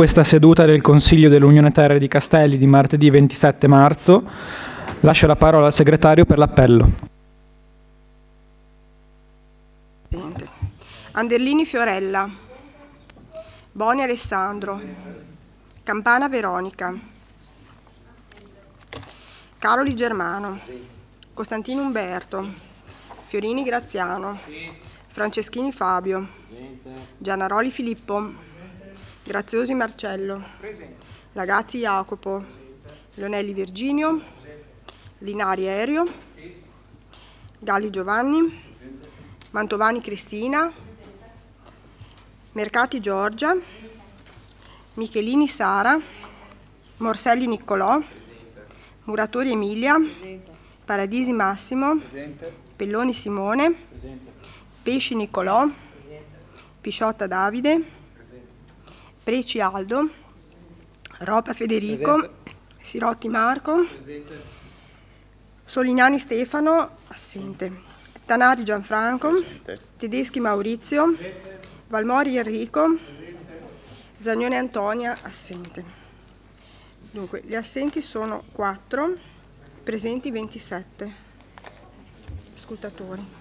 questa seduta del Consiglio dell'Unione Terre di Castelli di martedì 27 marzo. Lascio la parola al segretario per l'appello. Anderlini Fiorella, Boni Alessandro, Campana Veronica, Caroli Germano, Costantino Umberto, Fiorini Graziano, Franceschini Fabio, Gianaroli Filippo, Graziosi Marcello, Lagazzi Jacopo, Leonelli Virginio, Linari Aereo, Galli Giovanni, Mantovani Cristina, Mercati Giorgia, Michelini Sara, Morselli Niccolò, Muratori Emilia, Paradisi Massimo, Pelloni Simone, Pesci Niccolò, Pisciotta Davide, Preci Aldo, Ropa Federico, Presente. Sirotti Marco, Presente. Solignani Stefano, assente, Tanari Gianfranco, Presente. Tedeschi Maurizio, Valmori Enrico, Zagnone Antonia, assente. Dunque, gli assenti sono 4, presenti 27 scrutatori.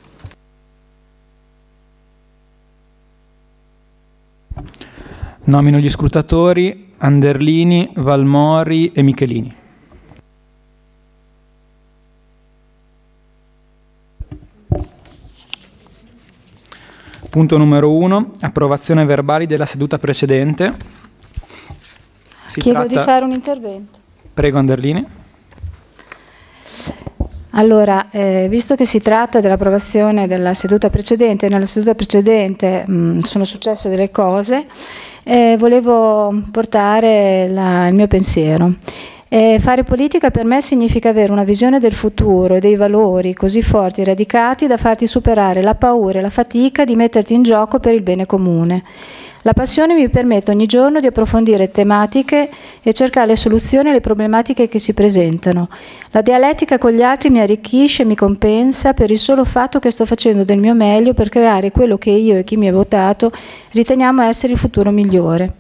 Nomino gli scrutatori Anderlini, Valmori e Michelini. Punto numero 1, approvazione verbali della seduta precedente. Si Chiedo tratta... di fare un intervento. Prego Anderlini. Allora, eh, visto che si tratta dell'approvazione della seduta precedente, nella seduta precedente mh, sono successe delle cose eh, volevo portare la, il mio pensiero. Eh, fare politica per me significa avere una visione del futuro e dei valori così forti e radicati da farti superare la paura e la fatica di metterti in gioco per il bene comune. La passione mi permette ogni giorno di approfondire tematiche e cercare soluzioni alle problematiche che si presentano. La dialettica con gli altri mi arricchisce e mi compensa per il solo fatto che sto facendo del mio meglio per creare quello che io e chi mi ha votato riteniamo essere il futuro migliore.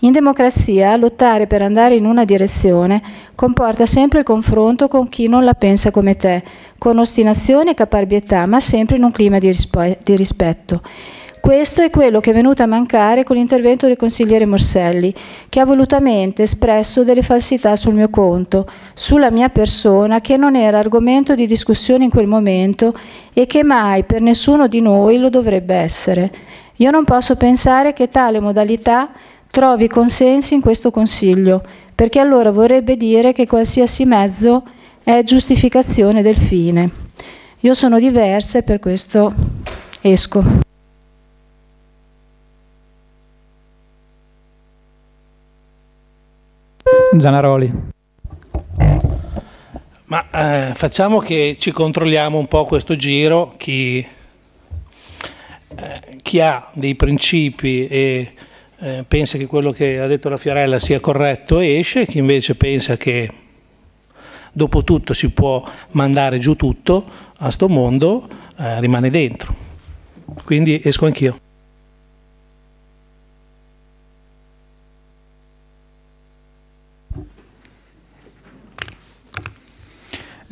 In democrazia lottare per andare in una direzione comporta sempre il confronto con chi non la pensa come te, con ostinazione e caparbietà, ma sempre in un clima di, rispetto. Questo è quello che è venuto a mancare con l'intervento del consigliere Morselli, che ha volutamente espresso delle falsità sul mio conto, sulla mia persona, che non era argomento di discussione in quel momento e che mai per nessuno di noi lo dovrebbe essere. Io non posso pensare che tale modalità trovi consensi in questo Consiglio, perché allora vorrebbe dire che qualsiasi mezzo è giustificazione del fine. Io sono diversa e per questo esco. Zanaroli. Ma eh, facciamo che ci controlliamo un po' questo giro, chi, eh, chi ha dei principi e eh, pensa che quello che ha detto la Fiorella sia corretto esce, chi invece pensa che dopo tutto si può mandare giù tutto a sto mondo eh, rimane dentro. Quindi esco anch'io.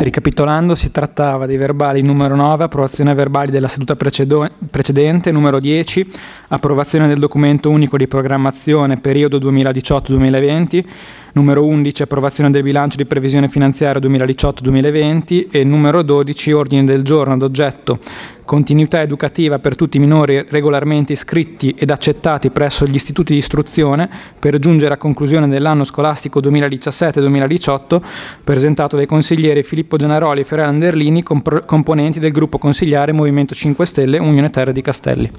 Ricapitolando, si trattava dei verbali numero 9, approvazione verbali della seduta precedente, numero 10, approvazione del documento unico di programmazione periodo 2018-2020, numero 11 approvazione del bilancio di previsione finanziaria 2018-2020 e numero 12 ordine del giorno ad oggetto continuità educativa per tutti i minori regolarmente iscritti ed accettati presso gli istituti di istruzione per giungere a conclusione dell'anno scolastico 2017-2018 presentato dai consiglieri Filippo Gennaroli e Ferrara Anderlini comp- componenti del gruppo consigliare Movimento 5 Stelle Unione Terre di Castelli.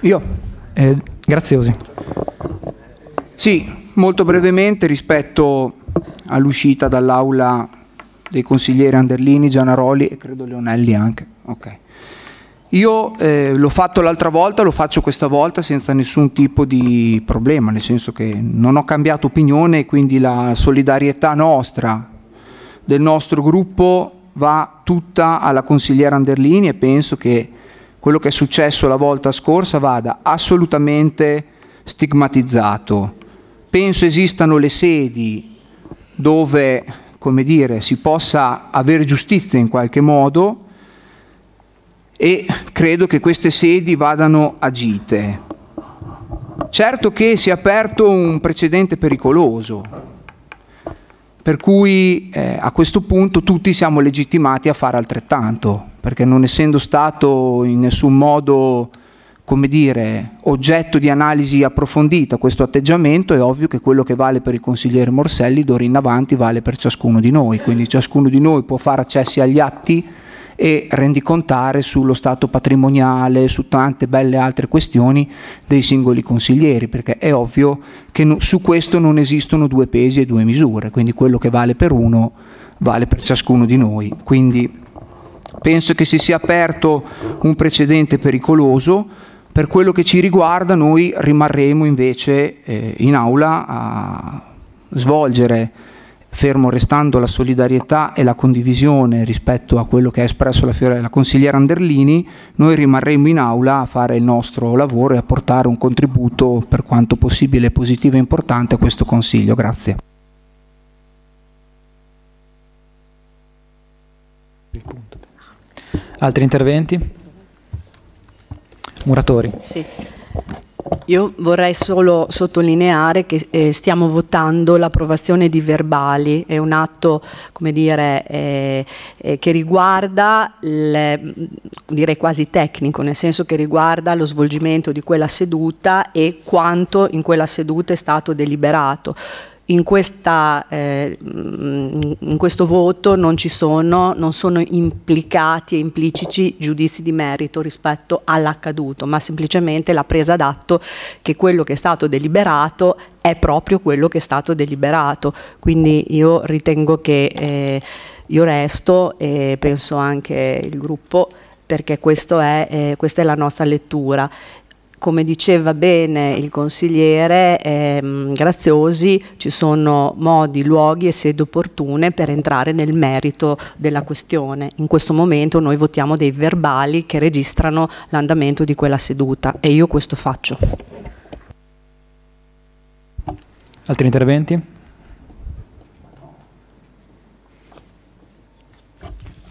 Io. Eh, graziosi. Sì, molto brevemente rispetto all'uscita dall'aula dei consiglieri Anderlini, Gianaroli e credo Leonelli anche. Okay. Io eh, l'ho fatto l'altra volta, lo faccio questa volta senza nessun tipo di problema, nel senso che non ho cambiato opinione e quindi la solidarietà nostra, del nostro gruppo, va tutta alla consigliera Anderlini e penso che quello che è successo la volta scorsa vada assolutamente stigmatizzato penso esistano le sedi dove come dire, si possa avere giustizia in qualche modo e credo che queste sedi vadano agite. Certo che si è aperto un precedente pericoloso, per cui eh, a questo punto tutti siamo legittimati a fare altrettanto, perché non essendo stato in nessun modo come dire, oggetto di analisi approfondita questo atteggiamento, è ovvio che quello che vale per il consigliere Morselli d'ora in avanti vale per ciascuno di noi, quindi ciascuno di noi può fare accessi agli atti e rendicontare sullo stato patrimoniale, su tante belle altre questioni dei singoli consiglieri, perché è ovvio che su questo non esistono due pesi e due misure, quindi quello che vale per uno vale per ciascuno di noi. Quindi penso che si sia aperto un precedente pericoloso, per quello che ci riguarda noi rimarremo invece eh, in aula a svolgere, fermo restando la solidarietà e la condivisione rispetto a quello che ha espresso la, la consigliera Anderlini, noi rimarremo in aula a fare il nostro lavoro e a portare un contributo per quanto possibile positivo e importante a questo Consiglio. Grazie. Altri interventi? Muratori. Sì. Io vorrei solo sottolineare che eh, stiamo votando l'approvazione di verbali, è un atto dire, eh, eh, che riguarda, il, direi quasi tecnico, nel senso che riguarda lo svolgimento di quella seduta e quanto in quella seduta è stato deliberato in, questa, eh, in, questo voto non, sono, non sono implicati e impliciti giudizi di merito rispetto all'accaduto, ma semplicemente la presa d'atto che quello che è stato deliberato è proprio quello che è stato deliberato. Quindi io ritengo che eh, io resto e penso anche il gruppo perché è, eh, questa è la nostra lettura come diceva bene il consigliere ehm, Graziosi, ci sono modi, luoghi e sedi opportune per entrare nel merito della questione. In questo momento noi votiamo dei verbali che registrano l'andamento di quella seduta e io questo faccio. Altri interventi?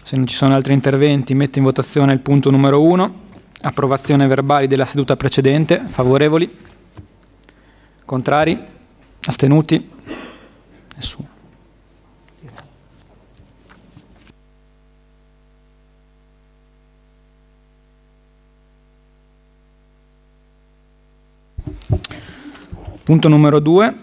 Se non ci sono altri interventi metto in votazione il punto numero 1. Approvazione verbali della seduta precedente. Favorevoli? Contrari? Astenuti? Nessuno. Punto numero 2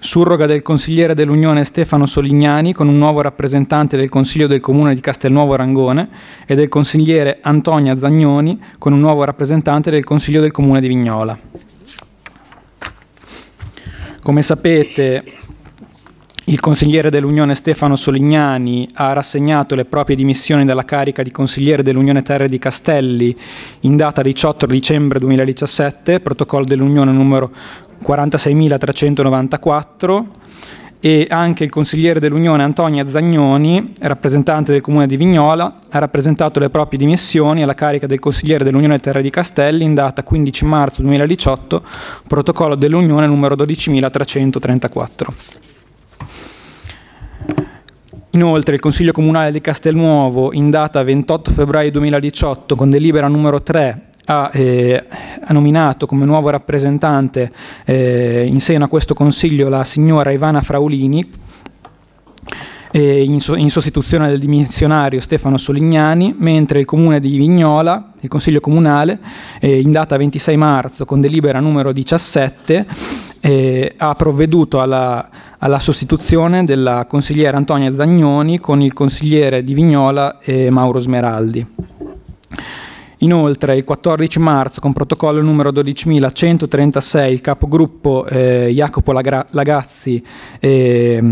surroga del consigliere dell'Unione Stefano Solignani con un nuovo rappresentante del Consiglio del Comune di Castelnuovo Rangone e del consigliere Antonia Zagnoni con un nuovo rappresentante del Consiglio del Comune di Vignola. Come sapete, il consigliere dell'Unione Stefano Solignani ha rassegnato le proprie dimissioni dalla carica di consigliere dell'Unione Terre di Castelli in data 18 dicembre 2017, protocollo dell'Unione numero 46.394 e anche il consigliere dell'Unione Antonia Zagnoni, rappresentante del comune di Vignola, ha rappresentato le proprie dimissioni alla carica del consigliere dell'Unione Terre di Castelli in data 15 marzo 2018, protocollo dell'Unione numero 12.334. Inoltre il Consiglio Comunale di Castelnuovo in data 28 febbraio 2018 con delibera numero 3 ha, eh, ha, nominato come nuovo rappresentante eh, in seno a questo Consiglio la signora Ivana Fraulini, in, so, in, sostituzione del dimissionario Stefano Solignani, mentre il Comune di Vignola, il Consiglio Comunale, eh, in data 26 marzo, con delibera numero 17, eh, ha provveduto alla, alla, sostituzione della consigliera Antonia Zagnoni con il consigliere di Vignola eh, Mauro Smeraldi. Inoltre, il 14 marzo, con protocollo numero 12.136, il capogruppo eh, Jacopo Lagra- Lagazzi eh,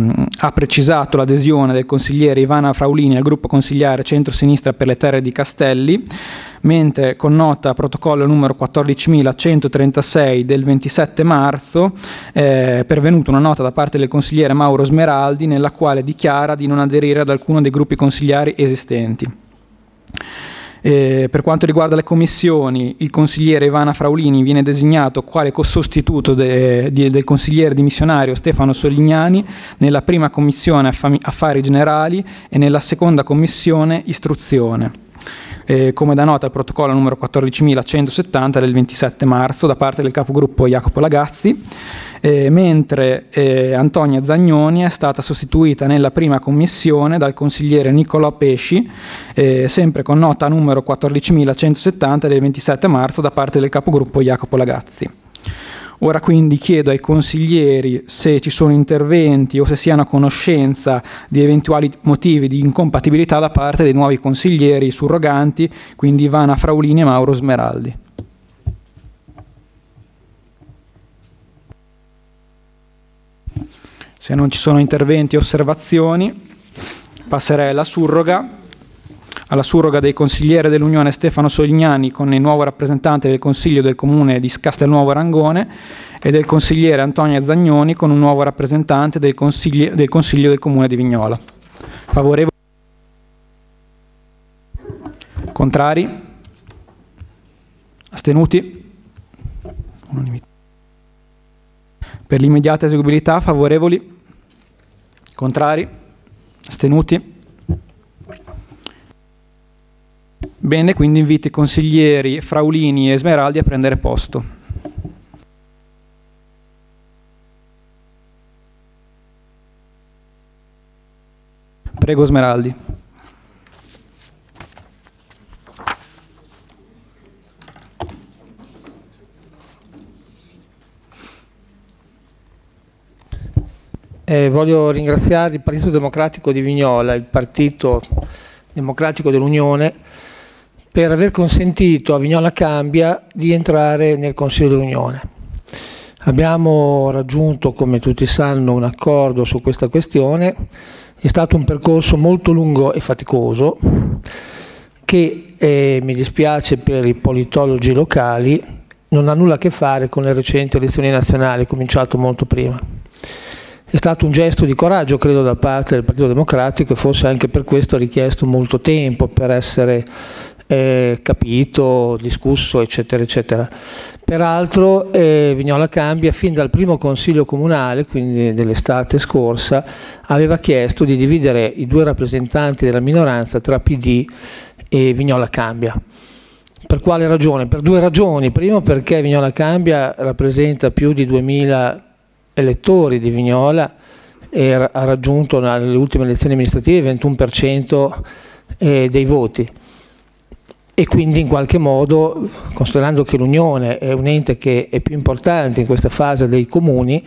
ha precisato l'adesione del consigliere Ivana Fraulini al gruppo consigliare Centro-Sinistra per le Terre di Castelli, mentre con nota protocollo numero 14.136 del 27 marzo eh, è pervenuta una nota da parte del consigliere Mauro Smeraldi nella quale dichiara di non aderire ad alcuno dei gruppi consigliari esistenti. Eh, per quanto riguarda le commissioni, il consigliere Ivana Fraulini viene designato quale sostituto de, de, del consigliere dimissionario Stefano Solignani nella prima commissione Affari Generali e nella seconda commissione Istruzione. Eh, come da nota il protocollo numero 14.170 del 27 marzo da parte del capogruppo Jacopo Lagazzi, eh, mentre eh, Antonia Zagnoni è stata sostituita nella prima commissione dal consigliere Niccolò Pesci, eh, sempre con nota numero 14.170 del 27 marzo da parte del capogruppo Jacopo Lagazzi. Ora quindi chiedo ai consiglieri se ci sono interventi o se siano a conoscenza di eventuali motivi di incompatibilità da parte dei nuovi consiglieri surroganti, quindi Ivana Fraulini e Mauro Smeraldi. Se non ci sono interventi o osservazioni, passerei alla surroga alla surroga del consigliere dell'Unione Stefano Solignani con il nuovo rappresentante del Consiglio del Comune di Castelnuovo Rangone e del consigliere Antonia Zagnoni con un nuovo rappresentante del Consiglio del, consiglio del Comune di Vignola. Favorevoli? Contrari? Astenuti? Per l'immediata eseguibilità favorevoli? Contrari? Astenuti? Bene, quindi invito i consiglieri Fraulini e Smeraldi a prendere posto. Prego Smeraldi. Eh, voglio ringraziare il Partito Democratico di Vignola, il Partito Democratico dell'Unione, per aver consentito a Vignola Cambia di entrare nel Consiglio dell'Unione. Abbiamo raggiunto, come tutti sanno, un accordo su questa questione, è stato un percorso molto lungo e faticoso che, eh, mi dispiace per i politologi locali, non ha nulla a che fare con le recenti elezioni nazionali, cominciato molto prima. È stato un gesto di coraggio, credo, da parte del Partito Democratico e forse anche per questo ha richiesto molto tempo per essere eh, capito, discusso, eccetera, eccetera. Peraltro eh, Vignola Cambia, fin dal primo consiglio comunale, quindi dell'estate scorsa, aveva chiesto di dividere i due rappresentanti della minoranza tra PD e Vignola Cambia. Per quale ragione? Per due ragioni. Primo perché Vignola Cambia rappresenta più di 2000 elettori di Vignola e ha raggiunto nelle ultime elezioni amministrative il 21% eh, dei voti e quindi in qualche modo, considerando che l'Unione è un ente che è più importante in questa fase dei comuni,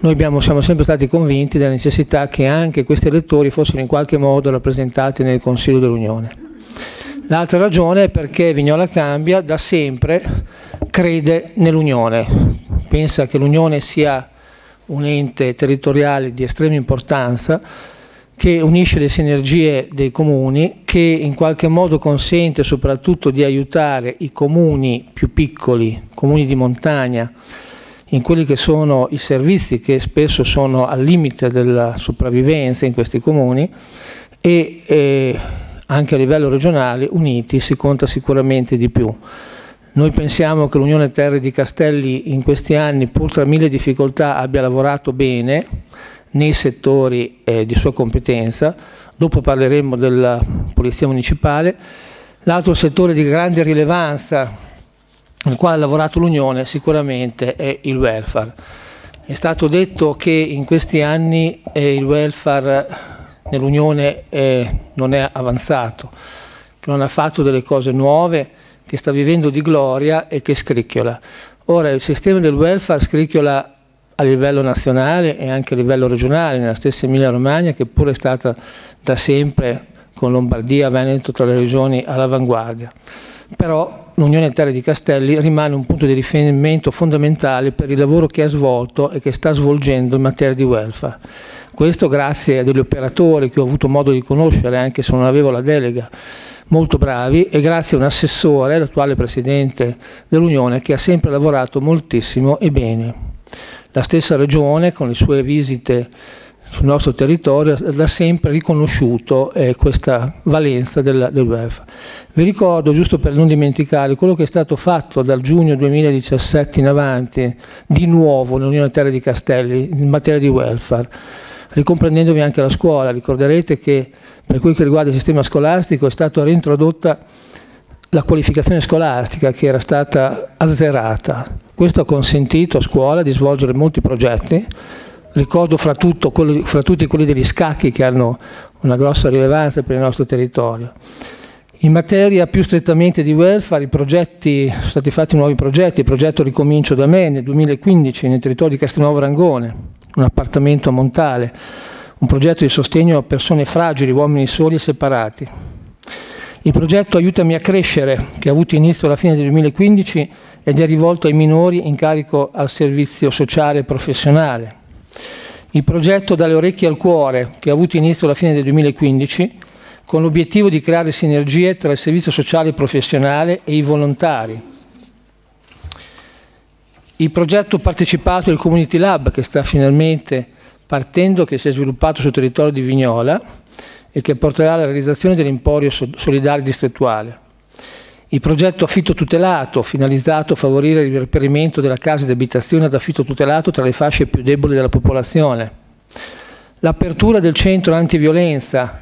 noi abbiamo, siamo sempre stati convinti della necessità che anche questi elettori fossero in qualche modo rappresentati nel Consiglio dell'Unione. L'altra ragione è perché Vignola Cambia da sempre crede nell'Unione, pensa che l'Unione sia un ente territoriale di estrema importanza che unisce le sinergie dei comuni, che in qualche modo consente soprattutto di aiutare i comuni più piccoli, comuni di montagna, in quelli che sono i servizi che spesso sono al limite della sopravvivenza in questi comuni e eh, anche a livello regionale uniti si conta sicuramente di più. Noi pensiamo che l'Unione Terre di Castelli in questi anni, pur tra mille difficoltà, abbia lavorato bene, nei settori eh, di sua competenza, dopo parleremo della Polizia Municipale. L'altro settore di grande rilevanza nel quale ha lavorato l'Unione sicuramente è il welfare. È stato detto che in questi anni eh, il welfare nell'Unione eh, non è avanzato, che non ha fatto delle cose nuove, che sta vivendo di gloria e che scricchiola. Ora il sistema del welfare scricchiola a livello nazionale e anche a livello regionale, nella stessa Emilia Romagna, che pure è stata da sempre con Lombardia, Veneto, tra le regioni all'avanguardia. Però l'Unione Terre di Castelli rimane un punto di riferimento fondamentale per il lavoro che ha svolto e che sta svolgendo in materia di welfare. Questo grazie a degli operatori che ho avuto modo di conoscere, anche se non avevo la delega, molto bravi e grazie a un assessore, l'attuale presidente dell'Unione, che ha sempre lavorato moltissimo e bene. La stessa regione, con le sue visite sul nostro territorio ha da sempre riconosciuto eh, questa valenza del, del welfare. Vi ricordo, giusto per non dimenticare, quello che è stato fatto dal giugno 2017 in avanti, di nuovo nell'Unione Terre di Castelli, in materia di welfare, ricomprendendovi anche la scuola. Ricorderete che per quel che riguarda il sistema scolastico è stata reintrodotta la qualificazione scolastica che era stata azzerata. Questo ha consentito a scuola di svolgere molti progetti, ricordo fra, quelli, fra tutti quelli degli scacchi che hanno una grossa rilevanza per il nostro territorio. In materia più strettamente di welfare, progetti, sono stati fatti nuovi progetti, il progetto Ricomincio da me nel 2015 nel territorio di Castelnuovo Rangone, un appartamento a Montale, un progetto di sostegno a persone fragili, uomini soli e separati. Il progetto Aiutami a crescere, che ha avuto inizio alla fine del 2015 ed è rivolto ai minori in carico al servizio sociale e professionale. Il progetto Dalle orecchie al cuore, che ha avuto inizio alla fine del 2015, con l'obiettivo di creare sinergie tra il servizio sociale e professionale e i volontari. Il progetto partecipato del Community Lab, che sta finalmente partendo, che si è sviluppato sul territorio di Vignola e che porterà alla realizzazione dell'emporio solidario distrettuale. Il progetto affitto tutelato, finalizzato a favorire il reperimento della casa di abitazione ad affitto tutelato tra le fasce più deboli della popolazione. L'apertura del centro antiviolenza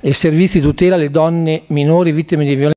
e servizi di tutela alle donne minori vittime di violenza